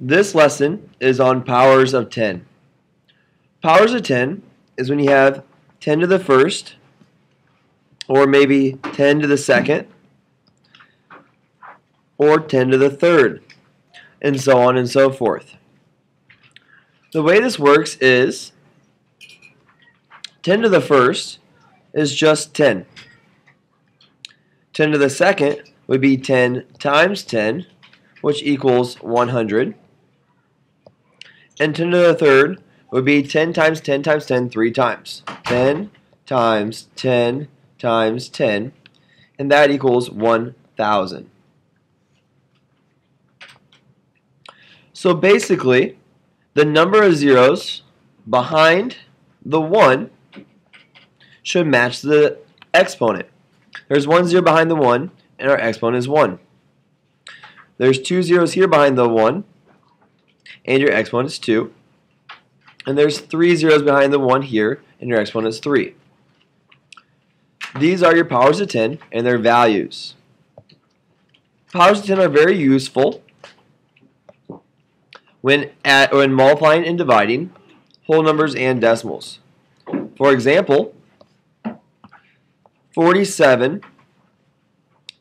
This lesson is on powers of 10. Powers of 10 is when you have 10 to the first, or maybe 10 to the second, or 10 to the third, and so on and so forth. The way this works is 10 to the first is just 10. 10 to the second would be 10 times 10, which equals 100. And 10 to the third would be 10 times 10 times 10 three times. 10 times 10 times 10, and that equals 1,000. So basically, the number of zeros behind the 1 should match the exponent. There's one zero behind the 1, and our exponent is 1. There's two zeros here behind the 1, and your exponent is 2. And there's three zeros behind the 1 here, and your exponent is 3. These are your powers of 10 and their values. Powers of 10 are very useful when, at, when multiplying and dividing whole numbers and decimals. For example, 47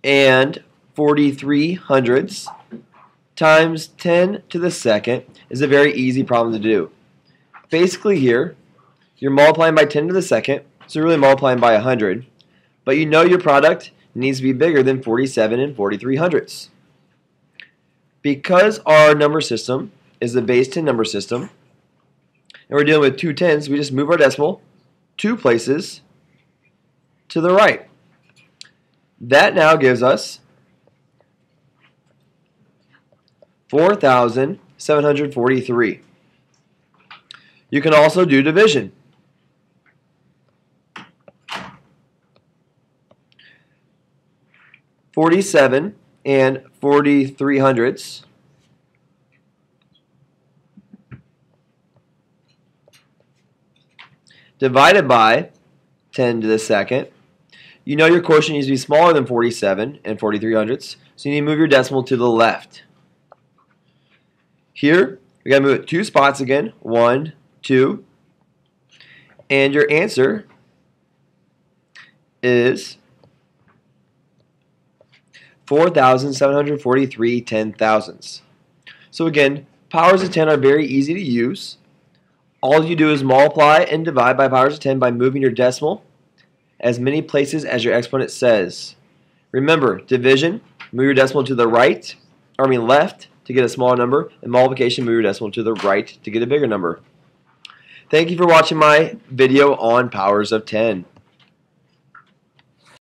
and 43 hundredths times 10 to the second is a very easy problem to do. Basically here, you're multiplying by 10 to the second, so you're really multiplying by 100, but you know your product needs to be bigger than 47 and 43 hundredths. Because our number system is the base 10 number system, and we're dealing with two tens, we just move our decimal two places to the right. That now gives us 4,743. You can also do division. Forty-seven and forty-three hundredths. Divided by 10 to the second. You know your quotient needs to be smaller than 47 and 43 hundredths, so you need to move your decimal to the left. Here, we got to move it two spots again. One, two. And your answer is 4,743 ten thousandths. So again, powers of 10 are very easy to use. All you do is multiply and divide by powers of 10 by moving your decimal as many places as your exponent says. Remember, division, move your decimal to the right, or I mean left, to get a smaller number, and multiplication, move your decimal to the right to get a bigger number. Thank you for watching my video on powers of 10.